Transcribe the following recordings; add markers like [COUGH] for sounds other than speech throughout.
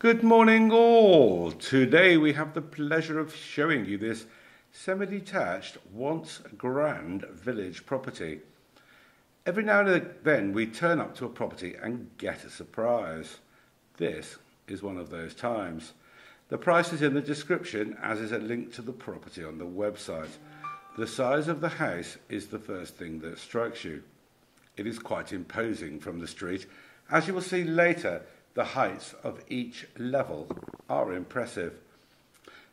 Good morning, all. Today we have the pleasure of showing you this semi detached, once grand village property. Every now and then we turn up to a property and get a surprise. This is one of those times. The price is in the description, as is a link to the property on the website. The size of the house is the first thing that strikes you. It is quite imposing from the street. As you will see later, the heights of each level are impressive.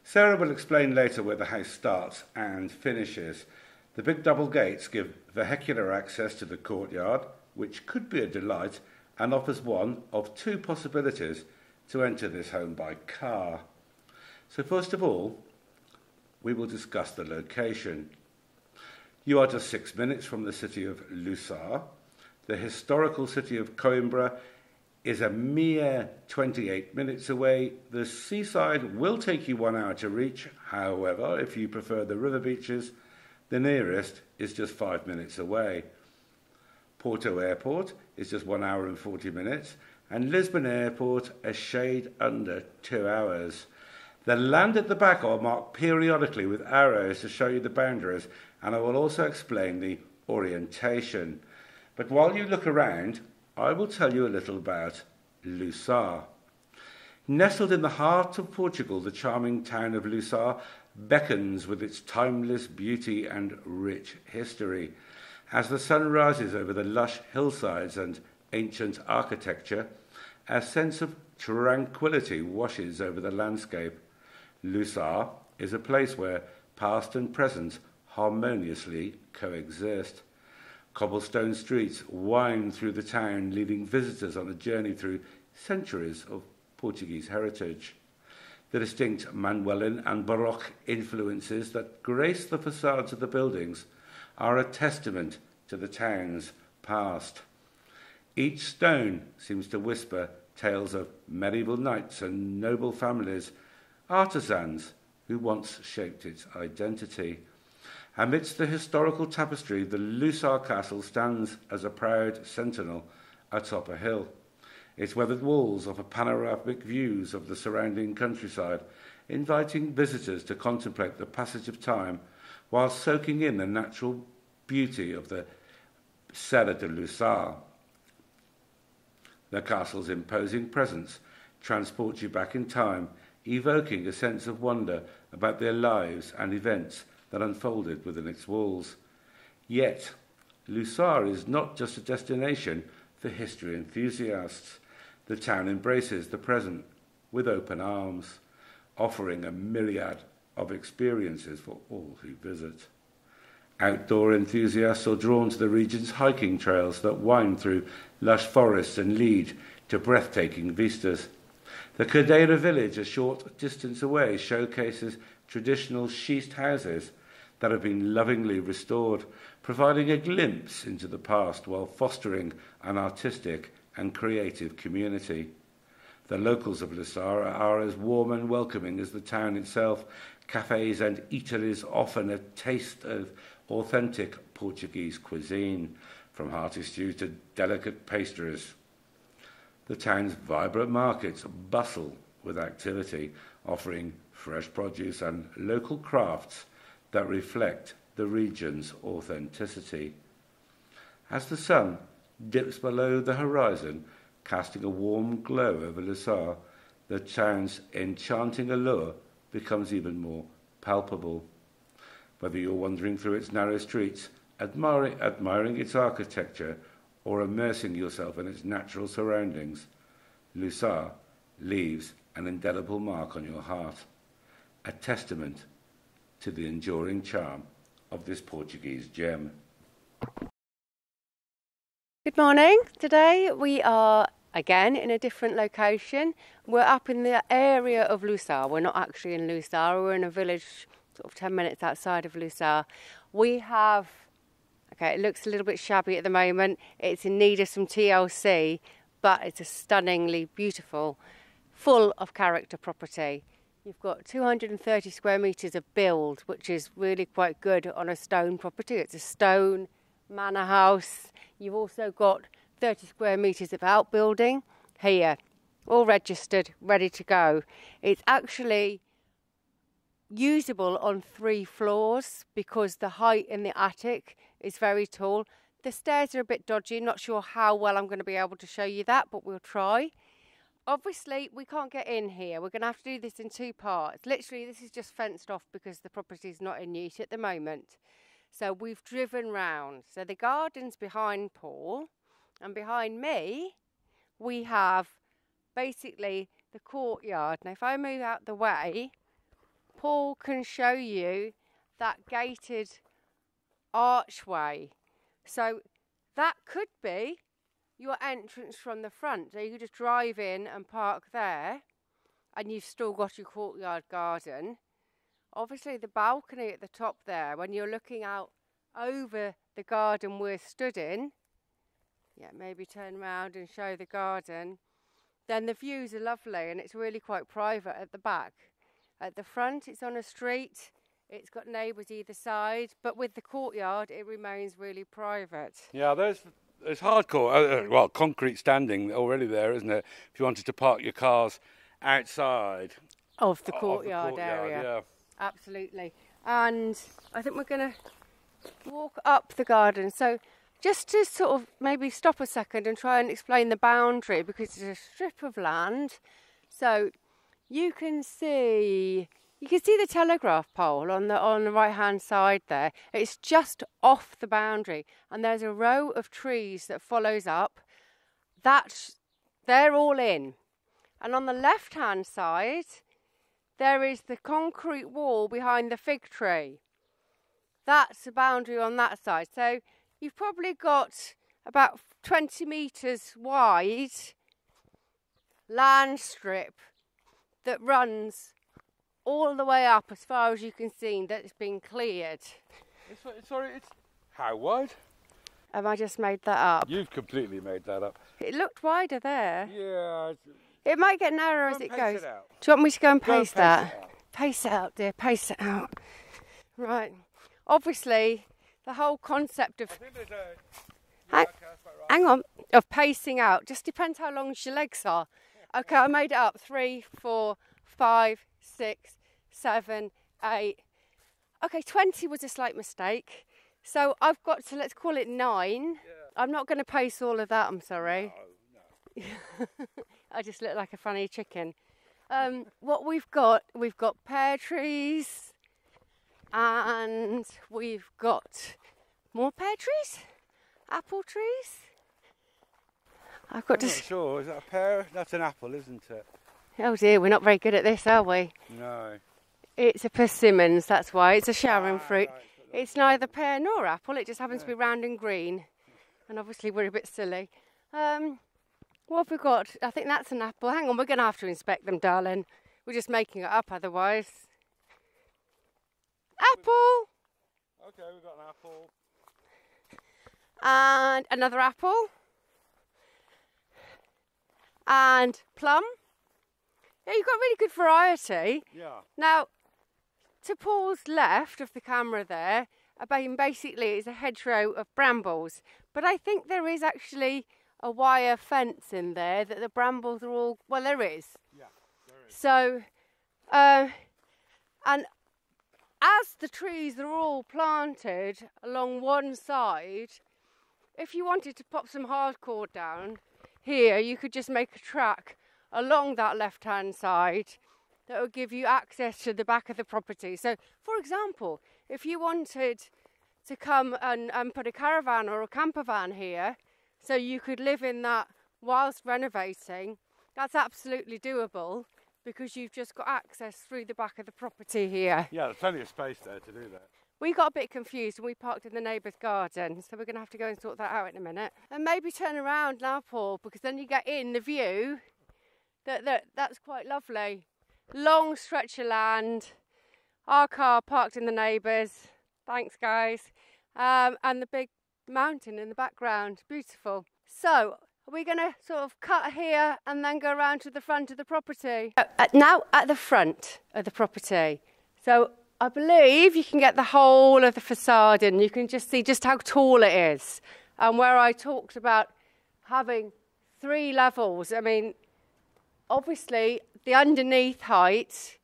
Sarah will explain later where the house starts and finishes. The big double gates give vehicular access to the courtyard, which could be a delight, and offers one of two possibilities to enter this home by car. So, first of all, we will discuss the location. You are just six minutes from the city of Lousã. The historical city of Coimbra is a mere 28 minutes away. The seaside will take you one hour to reach. However, if you prefer the river beaches, the nearest is just five minutes away. Porto Airport is just one hour and 40 minutes, and Lisbon Airport a shade under two hours. The land at the back are marked periodically with arrows to show you the boundaries, and I will also explain the orientation. But while you look around, I will tell you a little about Lousã. Nestled in the heart of Portugal, the charming town of Lousã beckons with its timeless beauty and rich history. As the sun rises over the lush hillsides and ancient architecture, a sense of tranquility washes over the landscape. Lousã is a place where past and present harmoniously coexist. Cobblestone streets wind through the town, leading visitors on a journey through centuries of Portuguese heritage. The distinct Manuelin and Baroque influences that grace the facades of the buildings are a testament to the town's past. Each stone seems to whisper tales of medieval knights and noble families, artisans who once shaped its identity. Amidst the historical tapestry, the Lousã Castle stands as a proud sentinel atop a hill. Its weathered walls offer panoramic views of the surrounding countryside, inviting visitors to contemplate the passage of time while soaking in the natural beauty of the Serra de Lousã. The castle's imposing presence transports you back in time, evoking a sense of wonder about their lives and events that unfolded within its walls. Yet, Lousã is not just a destination for history enthusiasts. The town embraces the present with open arms, offering a myriad of experiences for all who visit. Outdoor enthusiasts are drawn to the region's hiking trails that wind through lush forests and lead to breathtaking vistas. The Cerdeira village, a short distance away, showcases traditional schist houses that have been lovingly restored, providing a glimpse into the past while fostering an artistic and creative community. The locals of Lousã are as warm and welcoming as the town itself. Cafes and eateries offer a taste of authentic Portuguese cuisine, from hearty stews to delicate pastries. The town's vibrant markets bustle with activity, offering fresh produce and local crafts that reflect the region's authenticity. As the sun dips below the horizon, casting a warm glow over Lousã, the town's enchanting allure becomes even more palpable. Whether you're wandering through its narrow streets, admiring, admiring its architecture, or immersing yourself in its natural surroundings, Lousã leaves an indelible mark on your heart, a testament to the enduring charm of this Portuguese gem. Good morning. Today we are again in a different location. We're up in the area of Lousã. We're not actually in Lousã. We're in a village sort of 10 minutes outside of Lousã. We have, okay, it looks a little bit shabby at the moment. It's in need of some TLC, but it's a stunningly beautiful, full of character property. You've got 230 square metres of build, which is really quite good on a stone property. It's a stone manor house You've also got 30 square metres of outbuilding here. all registered, ready to go. It's actually usable on three floors because the height in the attic is very tall. The stairs are a bit dodgy, not sure how well I'm going to be able to show you that, but we'll try. Obviously, we can't get in here. We're going to have to do this in two parts. Literally, this is just fenced off because the property is not in use at the moment. So we've driven round. So the garden's behind Paul, and behind me, we have basically the courtyard. Now, if I move out the way, Paul can show you that gated archway. So that could be your entrance from the front. So you could just drive in and park there, and you've still got your courtyard garden. Obviously, the balcony at the top there, when you're looking out over the garden we're stood in, yeah, maybe turn around and show the garden, then the views are lovely and it's really quite private at the back. At the front, it's on a street. It's got neighbours either side, but with the courtyard, it remains really private. Yeah, there's there's hardcore, uh, uh, well, concrete standing already there, isn't it? If you wanted to park your cars outside of the courtyard, of the courtyard area, yeah. absolutely. And I think we're going to walk up the garden. So just to sort of maybe stop a second and try and explain the boundary because it's a strip of land. So you can see you can see the telegraph pole on the on the right hand side there. It's just off the boundary and there's a row of trees that follows up. That they're all in. And on the left hand side there is the concrete wall behind the fig tree. That's the boundary on that side. So you've probably got about 20 metres wide land strip that runs all the way up as far as you can see that it's been cleared. It's, sorry, it's how wide? Have I just made that up? You've completely made that up. It looked wider there. Yeah. It might get narrower as it goes. It Do you want me to go and pace go and that? Pace it out, dear. Pace it out. Right. Obviously, the whole concept of hang, hang on of pacing out just depends how long your legs are. Okay, I made it up. Three, four, five, six, seven, eight. Okay, 20 was a slight mistake. So I've got to, let's call it nine. Yeah. I'm not going to pace all of that, I'm sorry. No, no. [LAUGHS] I just look like a funny chicken. Um, what we've got, we've got pear trees, and we've got more pear trees, apple trees. I've got I'm to. Not sure. Is that a pear? That's an apple, isn't it? Oh dear, we're not very good at this, are we? No. It's a persimmons. That's why it's a Sharon ah, fruit. Right. It's neither pear nor apple. It just happens yeah. to be round and green. And obviously we're a bit silly. Um, what have we got? I think that's an apple. Hang on, we're going to have to inspect them, darling. We're just making it up otherwise. Apple. Okay, we've got an apple. And another apple. And plum. Yeah, you've got really good variety. Yeah. Now, to Paul's left of the camera there, basically is a hedgerow of brambles. But I think there is actually a wire fence in there that the brambles are all, well, there is. Yeah, there is. So, uh, and as the trees are all planted along one side, if you wanted to pop some hardcore down here, you could just make a track along that left hand side that will give you access to the back of the property. So, for example, if you wanted to come and, and put a caravan or a camper van here, so you could live in that whilst renovating, that's absolutely doable because you've just got access through the back of the property here. Yeah, there's plenty of space there to do that. We got a bit confused and we parked in the neighbour's garden, so we're going to have to go and sort that out in a minute. And maybe turn around now, Paul, because then you get in the view. That, that That's quite lovely. Long stretch of land. Our car parked in the neighbours. Thanks, guys. Um, and the big mountain in the background. Beautiful. So, are we going to sort of cut here and then go around to the front of the property? Uh, now at the front of the property. So I believe you can get the whole of the facade in. You can just see just how tall it is. And where I talked about having three levels, I mean, obviously the underneath height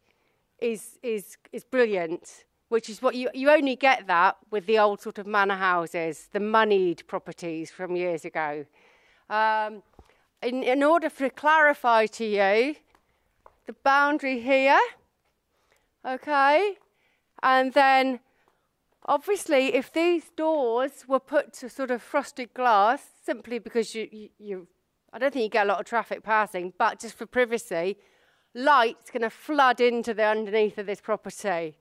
is is is brilliant, which is what you you only get that with the old sort of manor houses, the moneyed properties from years ago. Um, in, in order to clarify to you, the boundary here, okay, and then obviously if these doors were put to sort of frosted glass, simply because you, you, you I don't think you get a lot of traffic passing, but just for privacy, light's going to flood into the underneath of this property.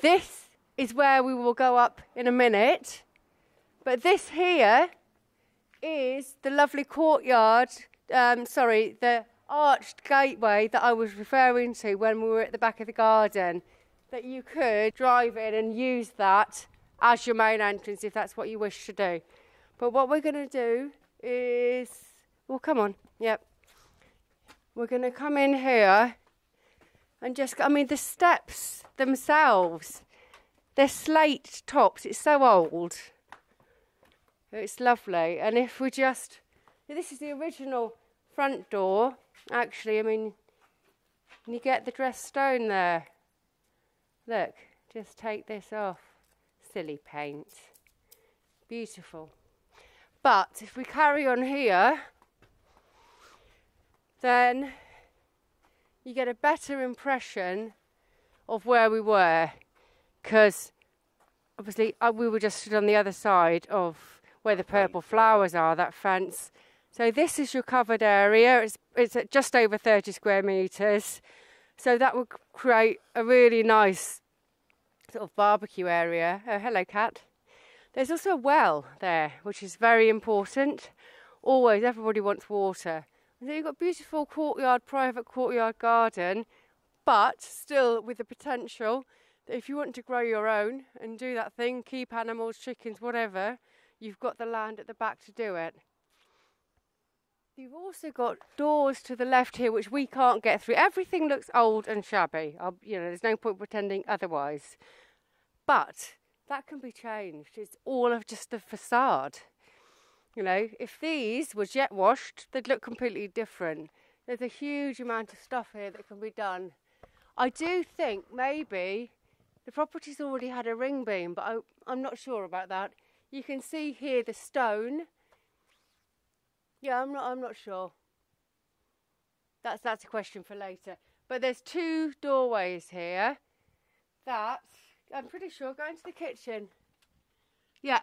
This is where we will go up in a minute, but this here is the lovely courtyard, um, sorry, the arched gateway that I was referring to when we were at the back of the garden, that you could drive in and use that as your main entrance if that's what you wish to do. But what we're going to do is, well, come on, yep. We're going to come in here and just, I mean, the steps themselves, they're slate tops, it's so old. It's lovely. And if we just, this is the original front door, actually, I mean, you get the dressed stone there. Look, just take this off. Silly paint. Beautiful. But if we carry on here, then you get a better impression of where we were. Because obviously uh, we were just stood on the other side of where the purple flowers are, that fence. So this is your covered area. It's, it's at just over 30 square metres. So that would create a really nice sort of barbecue area. Oh, hello, cat. There's also a well there, which is very important. Always, everybody wants water. And so you've got a beautiful courtyard, private courtyard garden, but still with the potential that if you want to grow your own and do that thing, keep animals, chickens, whatever, you've got the land at the back to do it. You've also got doors to the left here, which we can't get through. Everything looks old and shabby. I'll, you know, there's no point pretending otherwise. But that can be changed. It's all of just the facade. You know, if these were jet washed, they'd look completely different. There's a huge amount of stuff here that can be done. I do think maybe the property's already had a ring beam, but I, am not sure about that. You can see here the stone. Yeah, I'm not. I'm not sure. That's that's a question for later. But there's two doorways here. I'm pretty sure going to the kitchen. Yep.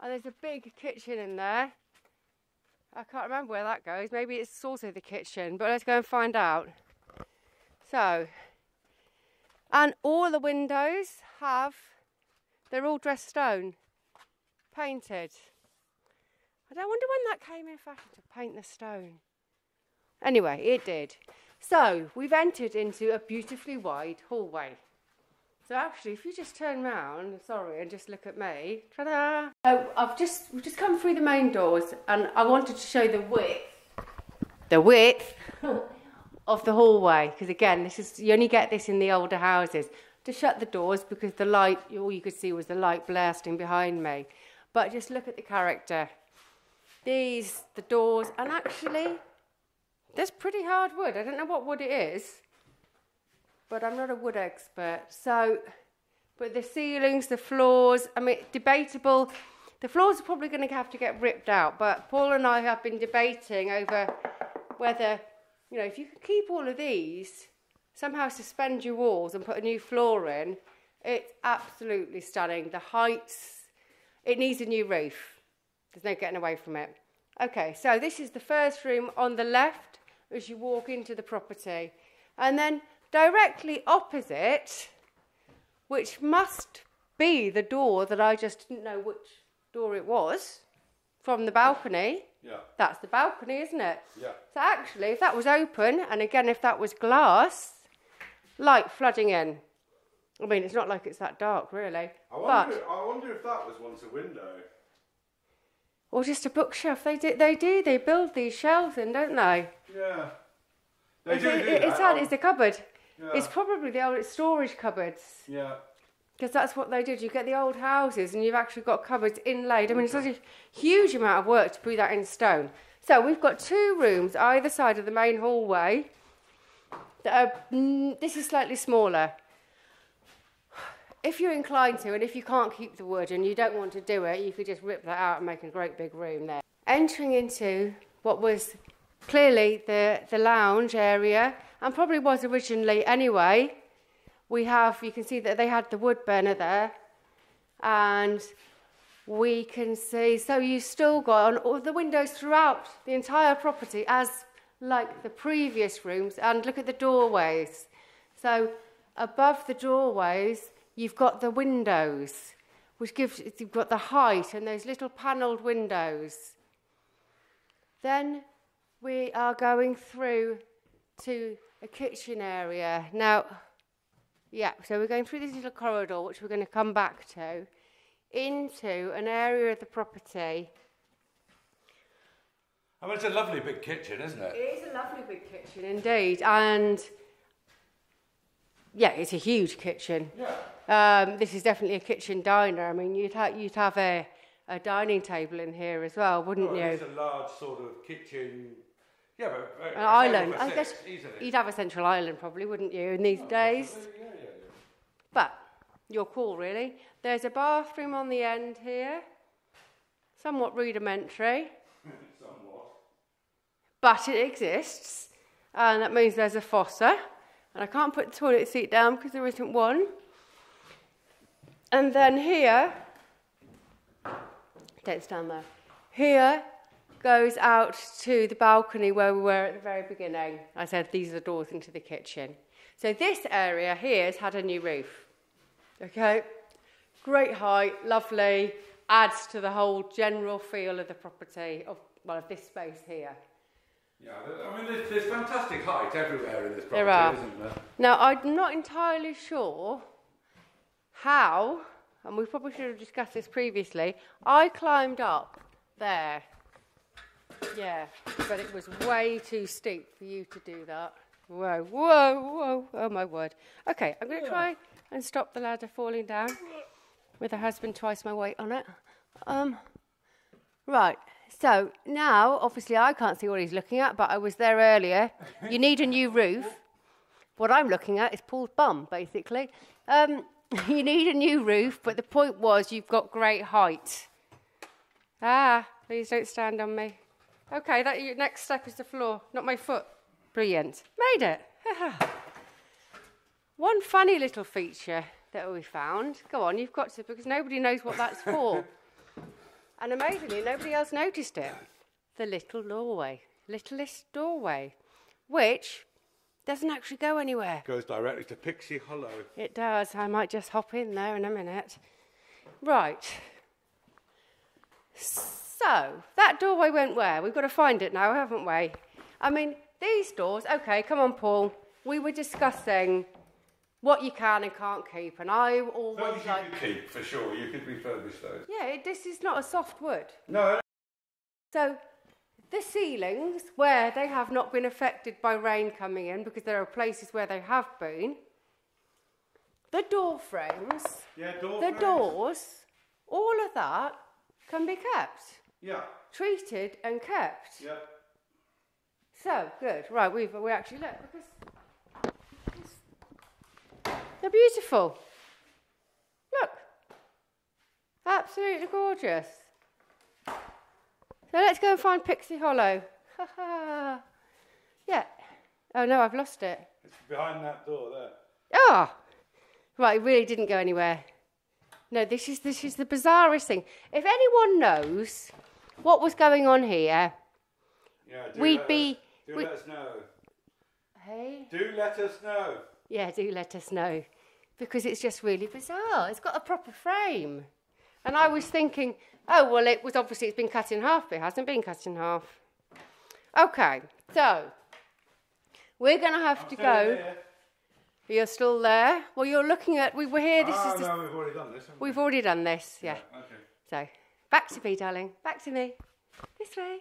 And there's a big kitchen in there. I can't remember where that goes. Maybe it's also the kitchen, but let's go and find out. So, and all the windows have, they're all dressed stone painted. I don't wonder when that came in fashion to paint the stone. Anyway, it did. So we've entered into a beautifully wide hallway. So actually, if you just turn round, sorry, and just look at me, ta-da! So I've just we've just come through the main doors, and I wanted to show the width, the width [LAUGHS] of the hallway, because again, this is you only get this in the older houses. To shut the doors because the light, all you could see was the light blasting behind me. But just look at the character. These, the doors, and actually, there's pretty hard wood. I don't know what wood it is, but I'm not a wood expert. So, but the ceilings, the floors, I mean, debatable. The floors are probably going to have to get ripped out, but Paul and I have been debating over whether, you know, if you could keep all of these, somehow suspend your walls and put a new floor in, it's absolutely stunning. The heights, it needs a new roof. There's no getting away from it. Okay, so this is the first room on the left as you walk into the property. And then directly opposite, which must be the door that I just didn't know which door it was from the balcony. Yeah. That's the balcony, isn't it? Yeah. So actually, if that was open, and again, if that was glass, light flooding in. I mean, it's not like it's that dark, really. I wonder, but, I wonder if that was once a window. Or just a bookshelf. They do. They do. They build these shelves in, don't they? Yeah. They do, it, do It's that. It's a cupboard. Yeah. It's probably the old storage cupboards. Yeah. Because that's what they did. You get the old houses and you've actually got cupboards inlaid. I mean, it's such a huge amount of work to put that in stone. So we've got two rooms either side of the main hallway. That are, mm, this is slightly smaller. If you're inclined to, and if you can't keep the wood and you don't want to do it, you could just rip that out and make a great big room there. Entering into what was clearly the, the lounge area, and probably was originally anyway, we have, you can see that they had the wood burner there, and we can see, so you've still got on all the windows throughout the entire property as like the previous rooms, and look at the doorways. So above the doorways, you've got the windows, which gives, you've got the height and those little panelled windows. Then we are going through to a kitchen area. Now, yeah, so we're going through this little corridor, which we're going to come back to into an area of the property. I mean, it's a lovely big kitchen, isn't it? It is a lovely big kitchen indeed, and yeah, it's a huge kitchen. Yeah. Um, this is definitely a kitchen diner. I mean, you'd, ha- you'd have a, a dining table in here as well, wouldn't Well, you? It's a large sort of kitchen. Yeah, but uh, An island. I guess easily. you'd have a central island probably, wouldn't you, in these days? Yeah, yeah, yeah. But you're cool, really. There's a bathroom on the end here, somewhat rudimentary, [LAUGHS] Somewhat. but it exists, and that means there's a fossa. And I can't put the toilet seat down because there isn't one. And then here, don't stand there. Here goes out to the balcony where we were at the very beginning. I said these are the doors into the kitchen. So this area here has had a new roof. Okay, great height, lovely, adds to the whole general feel of the property of well of this space here. Yeah, I mean, there's, there's fantastic height everywhere in this property, There are. isn't there? Now, I'm not entirely sure how, and we probably should have discussed this previously. I climbed up there. Yeah, but it was way too steep for you to do that. Whoa, whoa, whoa. Oh, my word. Okay, I'm going to try and stop the ladder falling down with a husband twice my weight on it. Um, right, so now, obviously, I can't see what he's looking at, but I was there earlier. You need a new roof. What I'm looking at is Paul's bum, basically. Um, [LAUGHS] you need a new roof, but the point was you've got great height. Ah, please don't stand on me. Okay, that your next step is the floor, not my foot. Brilliant. Made it. [LAUGHS] One funny little feature that we found. Go on, you've got to, because nobody knows what that's for. [LAUGHS] and amazingly, nobody else noticed it. The little doorway, littlest doorway, which doesn't actually go anywhere. Goes directly to Pixie Hollow. It does. I might just hop in there in a minute. Right. So, that doorway went where? We've got to find it now, haven't we? I mean, these doors, okay, come on, Paul. We were discussing what you can and can't keep, and I always Those you like. could keep, for sure. You could refurbish those. Yeah, it, this is not a soft wood. No. So, the ceilings, where they have not been affected by rain coming in, because there are places where they have been, the door frames, Yeah, door the frames. doors, all of that can be kept, Yeah. treated and kept. Yeah. So good, right? We've we actually look because they're beautiful. Look, absolutely gorgeous. So let's go and find Pixie Hollow. Ha ha. Yeah. Oh no, I've lost it. It's behind that door there. Ah, right. It really didn't go anywhere. No, this is this is the bizarrest thing. If anyone knows what was going on here, Yeah. Do We'd let be- Us, do we- let us know. hey. Do let us know. Yeah, do let us know. Because it's just really bizarre. It's got a proper frame. And I was thinking, oh, well, it was obviously it's been cut in half, but it hasn't been cut in half. Okay, so we're going to have to go. here. You're still there? Well, you're looking at, we were here, this oh, is the, no, we've already done this. we? we've already done this, yeah. Okay. So, back to me, darling. Back to me. This way.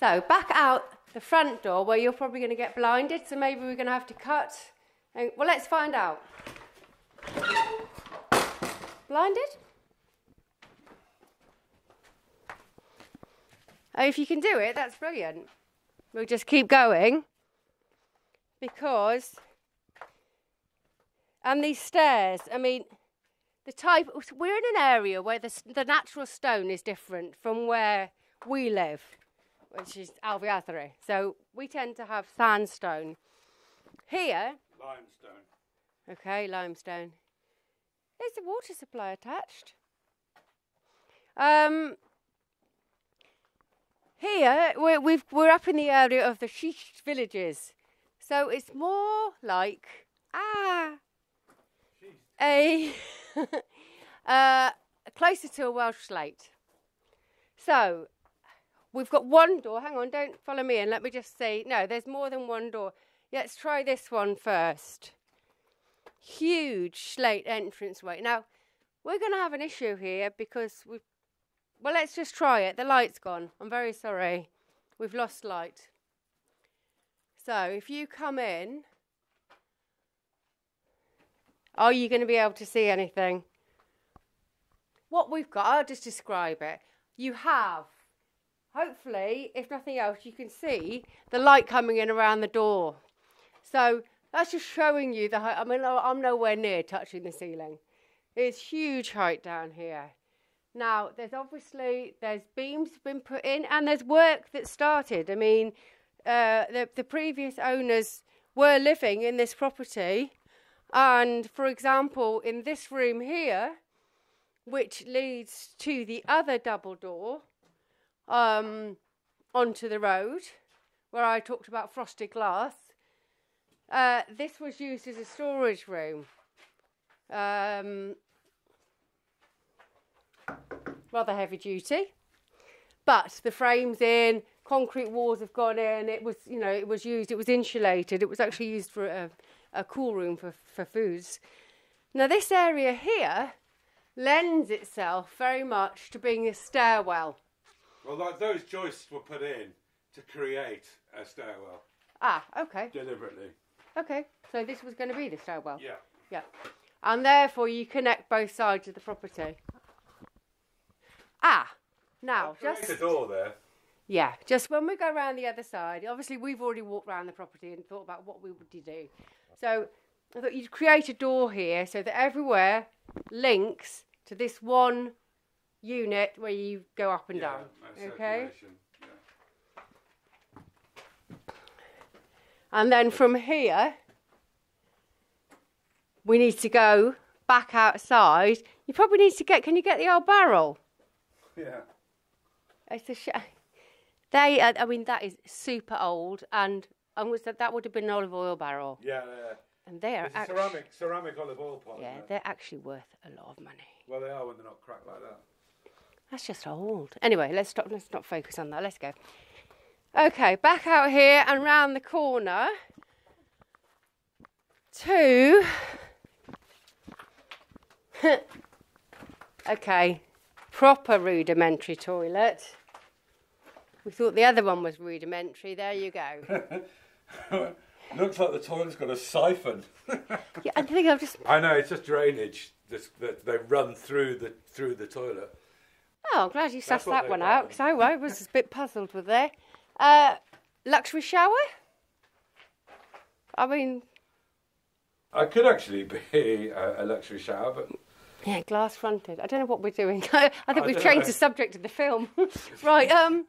So, back out the front door where you're probably going to get blinded, so maybe we're going to have to cut. And, well, let's find out. Blinded? And if you can do it, that's brilliant. We'll just keep going because, and these stairs, I mean, the type, we're in an area where the, the natural stone is different from where we live, which is Alvaiázere. So we tend to have sandstone. Here, limestone. Okay, limestone. Is the water supply attached? Um, here we're, we've, we're up in the area of the Schist villages, so it's more like ah a [LAUGHS] [LAUGHS] uh, closer to a Welsh slate. So we've got one door. Hang on, don't follow me and let me just see. No, there's more than one door. Let's try this one first. Huge slate entranceway. Now we're going to have an issue here because we've. Well, let's just try it. The light's gone. I'm very sorry. We've lost light. So if you come in, are you going to be able to see anything? What we've got, I'll just describe it. You have, hopefully, if nothing else, you can see the light coming in around the door. So that's just showing you the height. I mean, I'm nowhere near touching the ceiling. It's huge height down here. Now, there's obviously there's beams been put in, and there's work that started. I mean, uh, the the previous owners were living in this property, and for example, in this room here, which leads to the other double door um, onto the road, where I talked about frosted glass. Uh, this was used as a storage room. Um, rather heavy duty. But the frame's in, concrete walls have gone in. It was, you know, it was used. It was insulated. It was actually used for a, a cool room for for foods. Now this area here lends itself very much to being a stairwell. Well, like those joists were put in to create a stairwell Ah, okay, deliberately. okay. So this was going to be the stairwell. Yeah. Yeah. And therefore you connect both sides of the property. Ah, now just a door there. Yeah, just when we go around the other side, obviously we've already walked around the property and thought about what we would do. So I thought you'd create a door here so that everywhere links to this one unit where you go up and down. Okay? Yeah. And then from here, we need to go back outside. You probably need to get, can you get the old barrel? Yeah. It's a sh- They, I mean, that is super old, and I was that that would have been an olive oil barrel, Yeah, yeah. and they are ceramic, ceramic olive oil pot. yeah, they're actually worth a lot of money. Well, they are when they're not cracked like that. That's just old. Anyway, let's stop. Let's not focus on that. Let's go. Okay, back out here and round the corner to. [LAUGHS] okay, proper rudimentary toilet. We thought the other one was rudimentary. There you go. [LAUGHS] [LAUGHS] Looks like the toilet's got a siphon. [LAUGHS] Yeah, I think I've just. I know it's just drainage that they run through the through the toilet. Oh, I'm glad you sussed that one out because I, I was a bit puzzled with there. Uh, luxury shower. I mean, I could actually be [LAUGHS] a, a luxury shower, but Yeah, glass fronted. I don't know what we're doing. I think I we've changed know. the subject of the film. right, um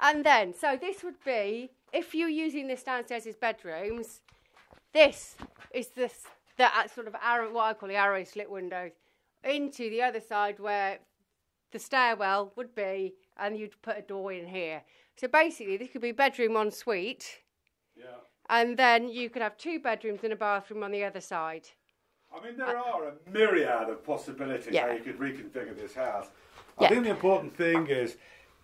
and then so this would be if you're using this downstairs as bedrooms, this is the the uh, sort of arrow what I call the arrow slit windows into the other side where the stairwell would be and you'd put a door in here. So basically this could be bedroom en suite yeah. and then you could have two bedrooms and a bathroom on the other side. I mean, there are a myriad of possibilities Yeah. how you could reconfigure this house. Yeah. I think the important thing is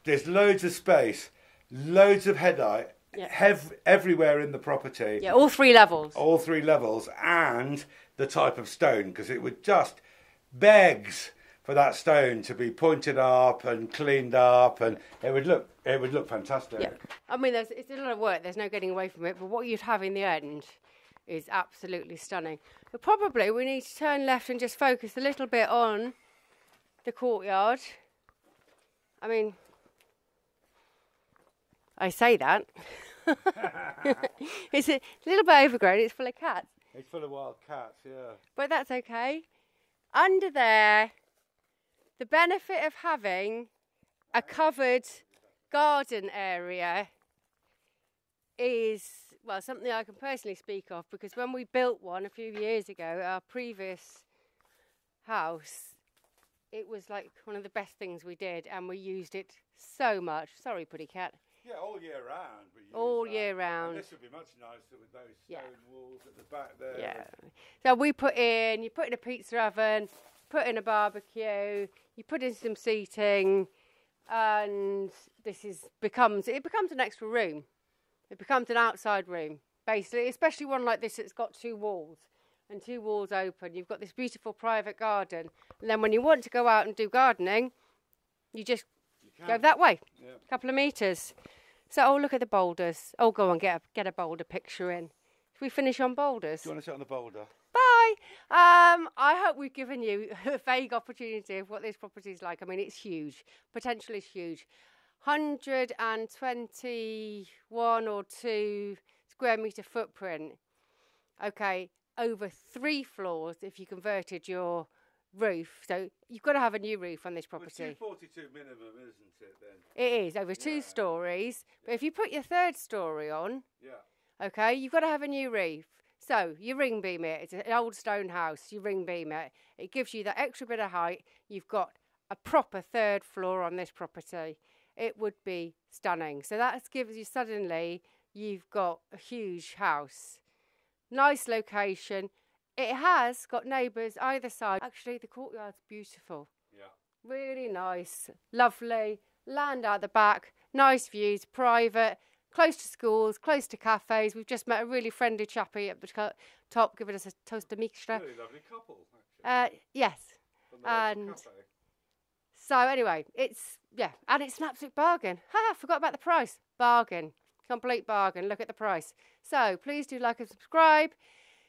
there's loads of space, loads of headlight, Yeah. hev- everywhere in the property, Yeah, all three levels. all three levels, and the type of stone, because it would just begs for that stone to be pointed up and cleaned up, and it would look it would look fantastic. Yeah, I mean, there's, it's a lot of work. There's no getting away from it. But what you'd have in the end is absolutely stunning. But probably we need to turn left and just focus a little bit on the courtyard. I mean, I say that. [LAUGHS] it's a little bit overgrown. It's full of cats, It's full of wild cats, yeah. but that's okay. Under there, the benefit of having a covered garden area is well something I can personally speak of because when we built one a few years ago, our previous house, it was like one of the best things we did, and we used it so much. Sorry, pretty Cat. Yeah, all year round. We use All that. year And round. this would be much nicer with those stone Yeah. walls at the back there. Yeah. So we put in, you put in a pizza oven, put in a barbecue, you put in some seating, and this is becomes it becomes an extra room. It becomes an outside room, basically, especially one like this that's got two walls and two walls open. You've got this beautiful private garden, and then when you want to go out and do gardening, you just You go that way, Yeah. a couple of meters. So, oh, look at the boulders. Oh, go on, get a, get a boulder picture in. Should we finish on boulders? Do you want to sit on the boulder? Bye. Um, I hope we've given you [LAUGHS] a vague opportunity of what this property is like. I mean, it's huge. Potential is huge. 121 or 2 square metre footprint. Okay, over three floors if you converted your roof. So you've got to have a new roof on this Well, it's property. 242 minimum, isn't it then? It is over two Yeah. stories. But if you put your third story on, Yeah. Okay, you've got to have a new roof. So you ring beam it. It's an old stone house. You ring beam it. It gives you that extra bit of height. You've got a proper third floor on this property. It would be stunning. So that gives you suddenly you've got a huge house. Nice location. It has got neighbours either side. Actually, the courtyard's beautiful. Yeah. Really nice, lovely. Land out the back, nice views, private, close to schools, close to cafes. We've just met a really friendly chappie at the top giving us a toast of mixture. Really lovely couple, actually. Uh, yes. from the local and- So anyway, it's yeah, and it's an absolute bargain. Ha! Forgot about the price. Bargain, complete bargain. Look at the price. So please do like and subscribe.